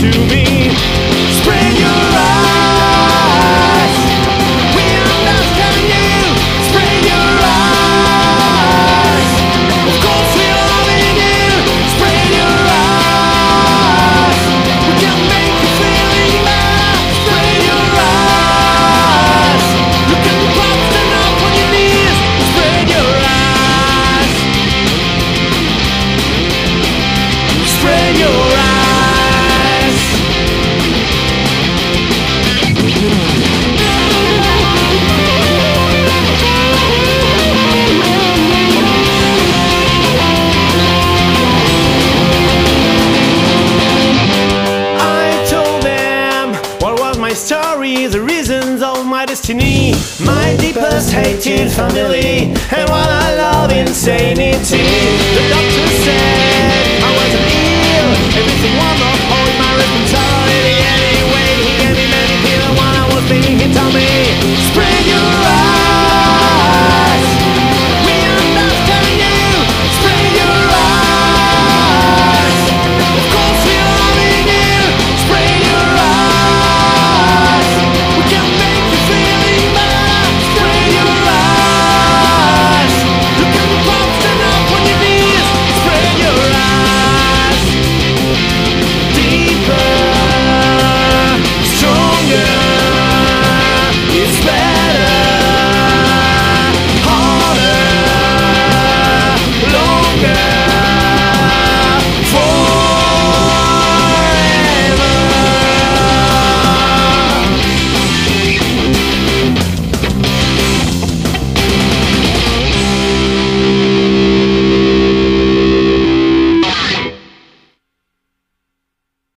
to me. destiny, my deepest hated family, and what I love insanity.